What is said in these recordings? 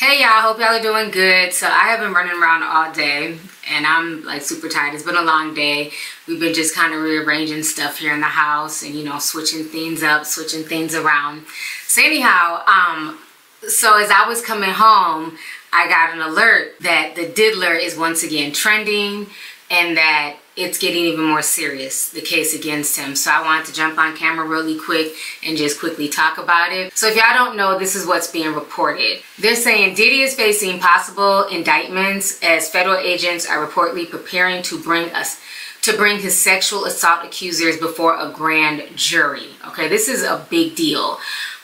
Hey y'all, hope y'all are doing good. So I have been running around all day and I'm like super tired. It's been a long day. We've been just kind of rearranging stuff here in the house and you know, switching things up, switching things around. So anyhow, um, so as I was coming home, I got an alert that the diddler is once again trending and that it's getting even more serious, the case against him. So I wanted to jump on camera really quick and just quickly talk about it. So if y'all don't know, this is what's being reported. They're saying Diddy is facing possible indictments as federal agents are reportedly preparing to bring us to bring his sexual assault accusers before a grand jury. Okay, this is a big deal.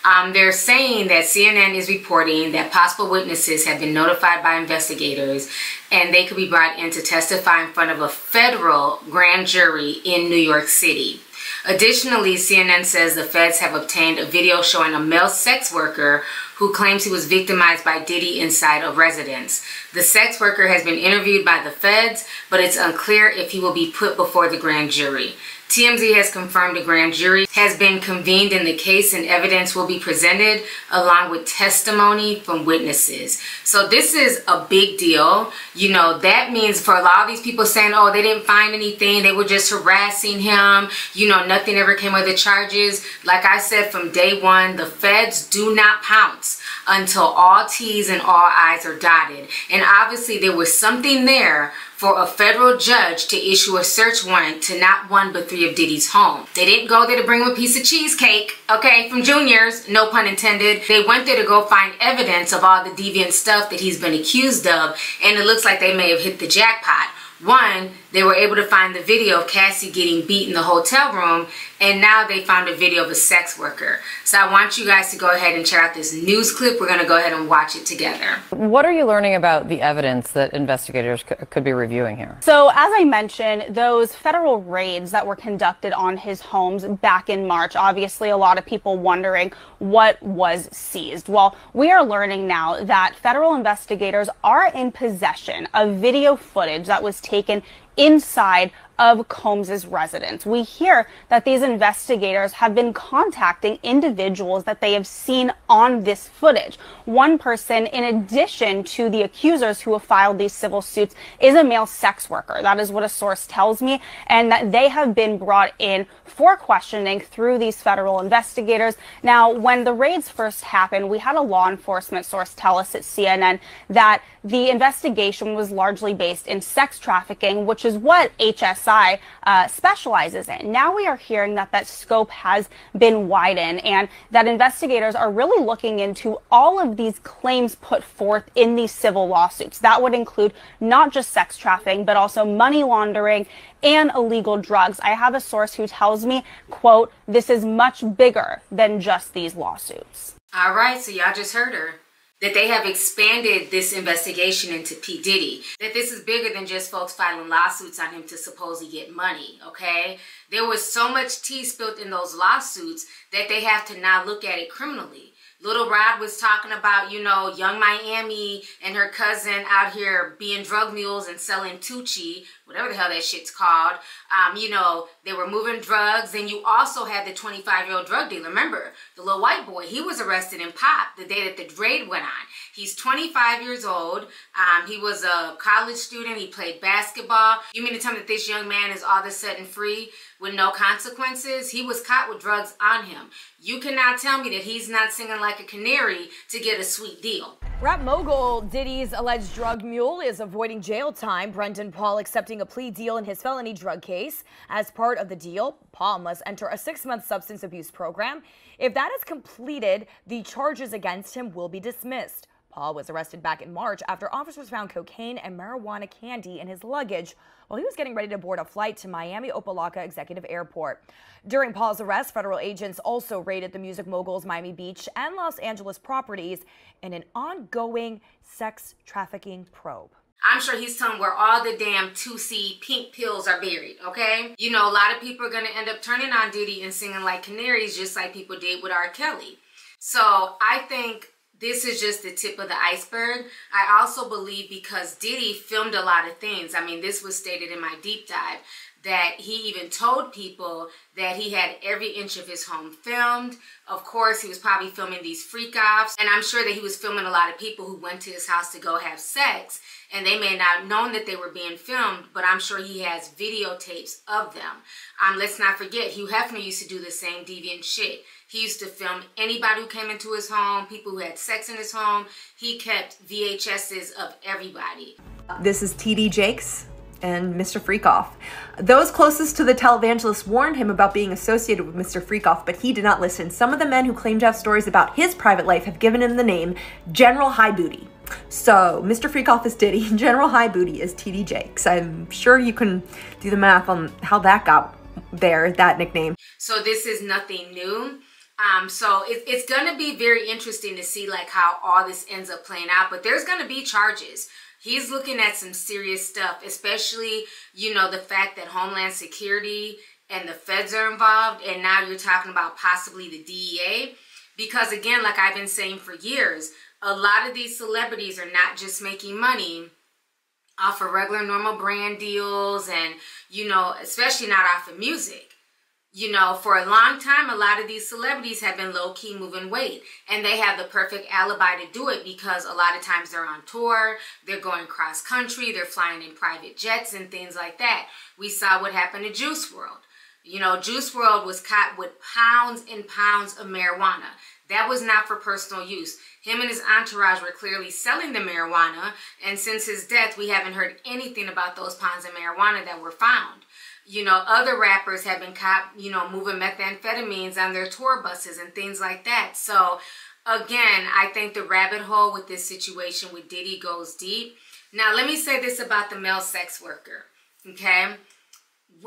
Um, they're saying that CNN is reporting that possible witnesses have been notified by investigators and they could be brought in to testify in front of a federal grand jury in New York City. Additionally, CNN says the feds have obtained a video showing a male sex worker who claims he was victimized by Diddy inside a residence. The sex worker has been interviewed by the feds, but it's unclear if he will be put before the grand jury. TMZ has confirmed a grand jury has been convened in the case and evidence will be presented along with testimony from witnesses. So this is a big deal. You know, that means for a lot of these people saying, oh, they didn't find anything. They were just harassing him. You know, nothing ever came of the charges. Like I said from day one, the feds do not pounce until all T's and all I's are dotted. And obviously there was something there for a federal judge to issue a search warrant to not one but three of Diddy's home. They didn't go there to bring him a piece of cheesecake, okay, from Junior's, no pun intended. They went there to go find evidence of all the deviant stuff that he's been accused of, and it looks like they may have hit the jackpot. One, they were able to find the video of Cassie getting beat in the hotel room, and now they found a video of a sex worker. So I want you guys to go ahead and check out this news clip. We're going to go ahead and watch it together. What are you learning about the evidence that investigators could be reviewing here? So, as I mentioned, those federal raids that were conducted on his homes back in March, obviously, a lot of people wondering what was seized. Well, we are learning now that federal investigators are in possession of video footage that was taken inside of Combs's residence. We hear that these investigators have been contacting individuals that they have seen on this footage. One person, in addition to the accusers who have filed these civil suits, is a male sex worker. That is what a source tells me, and that they have been brought in for questioning through these federal investigators. Now, when the raids first happened, we had a law enforcement source tell us at CNN that the investigation was largely based in sex trafficking, which is what Uh, specializes in. Now we are hearing that that scope has been widened and that investigators are really looking into all of these claims put forth in these civil lawsuits. That would include not just sex trafficking, but also money laundering and illegal drugs. I have a source who tells me, quote, this is much bigger than just these lawsuits. All right, so y'all just heard her that they have expanded this investigation into P. Diddy, that this is bigger than just folks filing lawsuits on him to supposedly get money, okay? There was so much tea spilled in those lawsuits that they have to now look at it criminally. Lil Rod was talking about, you know, Yung Miami and her cousin out here being drug mules and selling tusi, whatever the hell that shit's called. Um, you know, they were moving drugs. And you also had the 25-year-old drug dealer. Remember, the little white boy, he was arrested in Pop the day that the raid went on. He's 25 years old. Um, he was a college student. He played basketball. You mean to tell me that this young man is all of a sudden free with no consequences? He was caught with drugs on him. You cannot tell me that he's not singing like a canary to get a sweet deal. Rap mogul Diddy's alleged drug mule is avoiding jail time. Brendan Paul accepting a plea deal in his felony drug case. As part of the deal, Paul must enter a six month substance abuse program. If that is completed, the charges against him will be dismissed. Paul was arrested back in March after officers found cocaine and marijuana candy in his luggage while he was getting ready to board a flight to Miami Opa-locka Executive Airport. During Paul's arrest, federal agents also raided the music mogul's Miami Beach and Los Angeles properties in an ongoing sex trafficking probe. I'm sure he's telling where all the damn 2C pink pills are buried, okay? You know, a lot of people are gonna end up turning on Diddy and singing like canaries just like people did with R. Kelly. So I think this is just the tip of the iceberg. I also believe because Diddy filmed a lot of things, I mean, this was stated in my deep dive, that he even told people that he had every inch of his home filmed. Of course, he was probably filming these freak offs, and I'm sure that he was filming a lot of people who went to his house to go have sex, and they may not have known that they were being filmed, but I'm sure he has videotapes of them. Um, let's not forget, Hugh Hefner used to do the same deviant shit. He used to film anybody who came into his home, people who had sex in his home. He kept VHSs of everybody. This is TD Jakes and Mr. Freakoff. Those closest to the televangelist warned him about being associated with Mr. Freakoff, but he did not listen. Some of the men who claim to have stories about his private life have given him the name General High Booty. So, Mr. Freakoff is Diddy, General High Booty is TD Jakes. I'm sure you can do the math on how that got there, that nickname. So, this is nothing new. Um, so it, it's going to be very interesting to see like how all this ends up playing out. But there's going to be charges. He's looking at some serious stuff, especially you know the fact that Homeland Security and the feds are involved, and now you're talking about possibly the DEA. Because again, like I've been saying for years, a lot of these celebrities are not just making money off of regular normal brand deals and you know especially not off of music you know, for a long time, a lot of these celebrities have been low key moving weight, and they have the perfect alibi to do it because a lot of times they're on tour, they're going cross country, they're flying in private jets and things like that. We saw what happened to Juice WRLD. You know, Juice WRLD was caught with pounds and pounds of marijuana. That was not for personal use. Him and his entourage were clearly selling the marijuana, and since his death, we haven't heard anything about those pounds of marijuana that were found you know, other rappers have been caught, you know, moving methamphetamines on their tour buses and things like that. So, again, I think the rabbit hole with this situation with Diddy goes deep. Now, let me say this about the male sex worker, okay?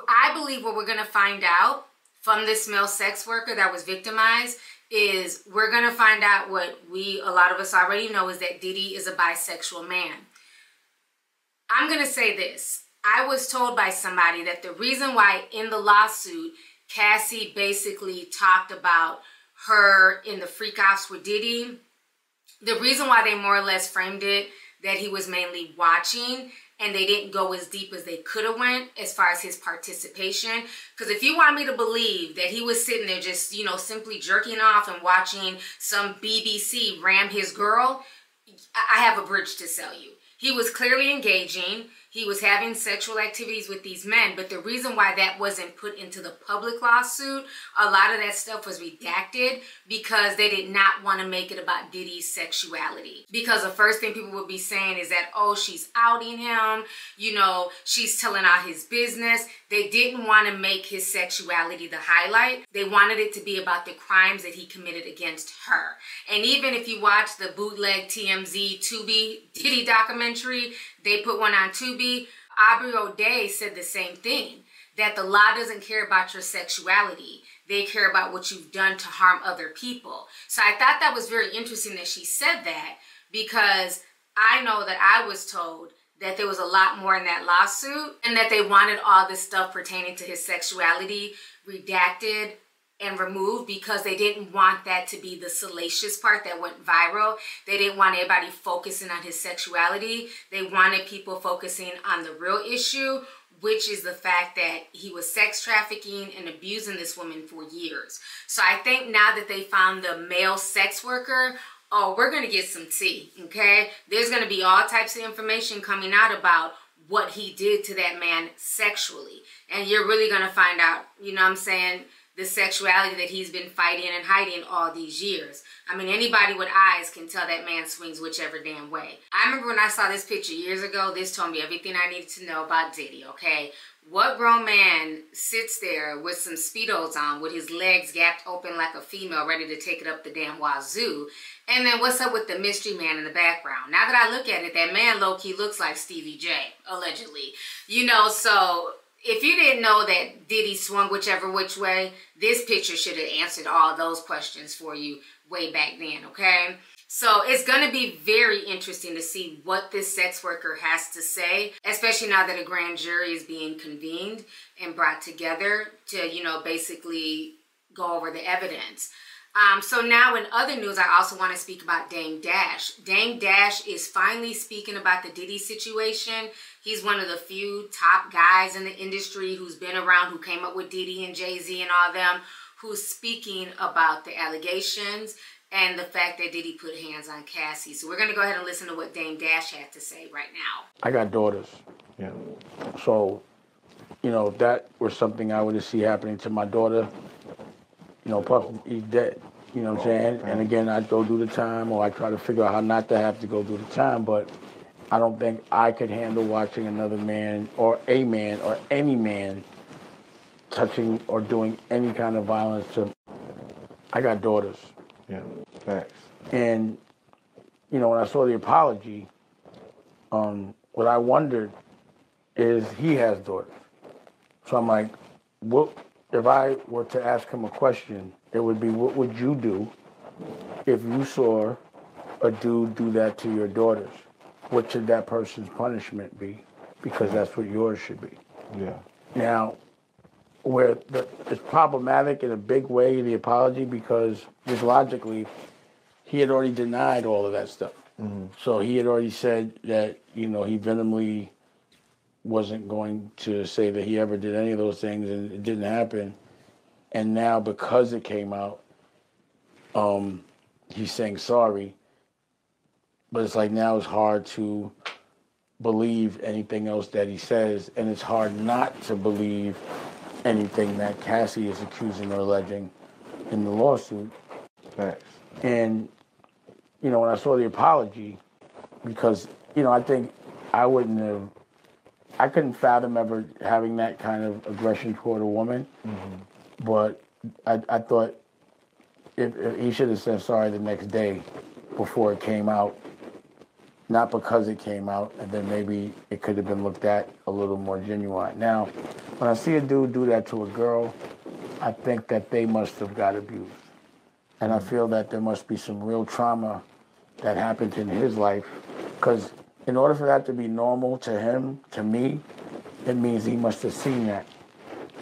I believe what we're going to find out from this male sex worker that was victimized is we're going to find out what we, a lot of us already know, is that Diddy is a bisexual man. I'm going to say this I was told by somebody that the reason why in the lawsuit, Cassie basically talked about her in the freak offs with Diddy, the reason why they more or less framed it that he was mainly watching and they didn't go as deep as they could have went as far as his participation. Because if you want me to believe that he was sitting there just you know simply jerking off and watching some bbc ram his girl i have a bridge to sell you. He was clearly engaging he was having sexual activities with these men. But the reason why that wasn't put into the public lawsuit, a lot of that stuff was redacted because they did not want to make it about Diddy's sexuality. Because the first thing people would be saying is that, oh, she's outing him, you know, she's telling out his business. They didn't want to make his sexuality the highlight. They wanted it to be about the crimes that he committed against her. And even if you watch the bootleg TMZ Tubi Diddy documentary, they put one on Tubi. Aubrey O'Day said the same thing that the law doesn't care about your sexuality. They care about what you've done to harm other people. So I thought that was very interesting that she said that because I know that I was told that there was a lot more in that lawsuit and that they wanted all this stuff pertaining to his sexuality redacted and removed because they didn't want that to be the salacious part that went viral. They didn't want anybody focusing on his sexuality. They wanted people focusing on the real issue, which is the fact that he was sex trafficking and abusing this woman for years. So I think now that they found the male sex worker, oh, we're going to get some tea, okay? There's going to be all types of information coming out about what he did to that man sexually. And you're really going to find out, you know what I'm saying? The sexuality that he's been fighting and hiding all these years. I mean, anybody with eyes can tell that man swings whichever damn way. I remember when I saw this picture years ago, this told me everything I needed to know about Diddy, okay? What grown man sits there with some Speedos on with his legs gapped open like a female ready to take it up the damn wazoo? And then what's up with the mystery man in the background? Now that I look at it, that man low key looks like Stevie J, allegedly. You know, so if you didn't know that Diddy swung whichever which way, this picture should have answered all those questions for you way back then, okay? So it's going to be very interesting to see what this sex worker has to say, especially now that a grand jury is being convened and brought together to, you know, basically go over the evidence. Um, so now in other news, I also want to speak about Dame Dash. Dame Dash is finally speaking about the Diddy situation. He's one of the few top guys in the industry who's been around, who came up with Diddy and Jay-Z and all them, who's speaking about the allegations and the fact that Diddy put hands on Cassie. So we're going to go ahead and listen to what Dame Dash had to say right now. I got daughters. Yeah. So, you know, if that were something I would see happening to my daughter, you know, Puff, he's dead. You know what I'm saying? And again, I go do the time or I try to figure out how not to have to go do the time, but I don't think I could handle watching another man or a man or any man touching or doing any kind of violence to. I got daughters. Yeah. Facts. And, you know, when I saw the apology, um, what I wondered is he has daughters. So I'm like, what if I were to ask him a question, it would be what would you do if you saw a dude do that to your daughters? What should that person's punishment be? Because that's what yours should be. Yeah. Now, where the, it's problematic in a big way, in the apology, because just logically, he had already denied all of that stuff. Mm-hmm. So he had already said that, you know, he venomly wasn't going to say that he ever did any of those things and it didn't happen. And now because it came out, um, he's saying sorry. But it's like now it's hard to believe anything else that he says, and it's hard not to believe anything that Cassie is accusing or alleging in the lawsuit. Facts. And, you know, when I saw the apology, because, you know, I think I wouldn't have, I couldn't fathom ever having that kind of aggression toward a woman. Mm-hmm. But I, I thought if, if he should have said sorry the next day before it came out, not because it came out, and then maybe it could have been looked at a little more genuine. Now, when I see a dude do that to a girl, I think that they must have got abused. And I mm-hmm. feel that there must be some real trauma that happened in his life. Because in order for that to be normal to him, to me, it means he must have seen that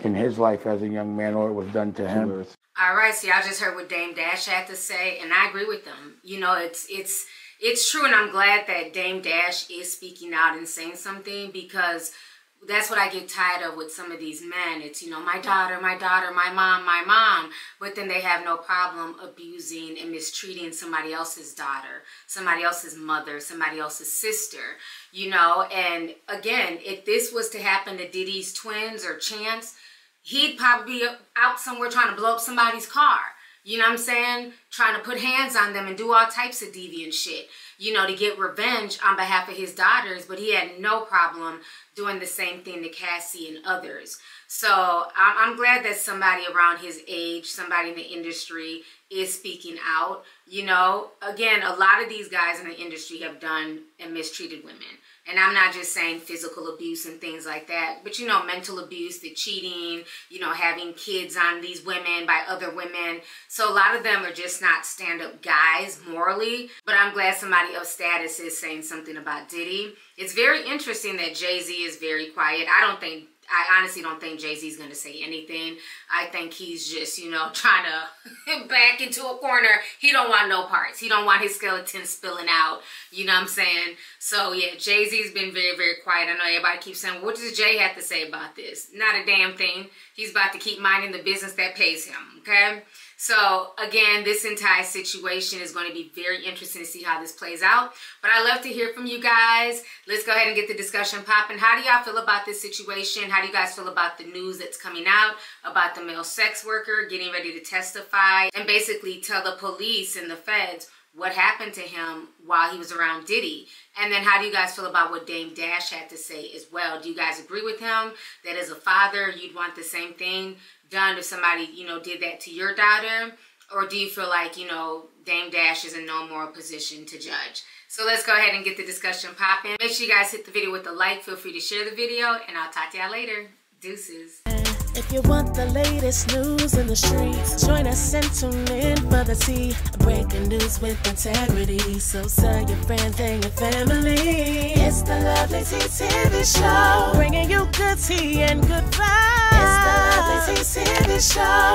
in his life as a young man or it was done to him. All right, so y'all just heard what Dame Dash had to say, and I agree with them. You know, it's it's it's true, and I'm glad that Dame Dash is speaking out and saying something because that's what I get tired of with some of these men. It's, you know, my daughter, my daughter, my mom, my mom. But then they have no problem abusing and mistreating somebody else's daughter, somebody else's mother, somebody else's sister, you know. And again, if this was to happen to Diddy's twins or Chance, he'd probably be out somewhere trying to blow up somebody's car. You know what I'm saying? Trying to put hands on them and do all types of deviant shit, you know, to get revenge on behalf of his daughters. But he had no problem doing the same thing to Cassie and others. So I'm, I'm glad that somebody around his age, somebody in the industry, is speaking out. You know, again, a lot of these guys in the industry have done and mistreated women. And I'm not just saying physical abuse and things like that, but you know, mental abuse, the cheating, you know, having kids on these women by other women. So a lot of them are just not stand up guys morally. But I'm glad somebody of status is saying something about Diddy. It's very interesting that Jay Z is very quiet. I don't think I honestly don't think Jay Z's going to say anything. I think he's just, you know, trying to back into a corner. He don't want no parts. He don't want his skeleton spilling out. You know what I'm saying? So yeah, Jay Z's been very, very quiet. I know everybody keeps saying, "What does Jay have to say about this?" Not a damn thing. He's about to keep minding the business that pays him. Okay. So again, this entire situation is going to be very interesting to see how this plays out. But I love to hear from you guys. Let's go ahead and get the discussion popping. How do y'all feel about this situation? How do you guys feel about the news that's coming out about the male sex worker getting ready to testify and basically tell the police and the feds what happened to him while he was around Diddy. And then how do you guys feel about what Dame Dash had to say as well? Do you guys agree with him that as a father, you'd want the same thing done if somebody, you know, did that to your daughter? Or do you feel like, you know, Dame Dash is in no moral position to judge? So let's go ahead and get the discussion popping. Make sure you guys hit the video with a like. Feel free to share the video, and I'll talk to y'all later. Deuces. If you want the latest news in the streets, join us and tune in for the tea. Breaking news with integrity. So tell your friends and your family. It's the Lovely Tea TV show. Bringing you good tea and good vibes. It's the Lovely Tea TV show.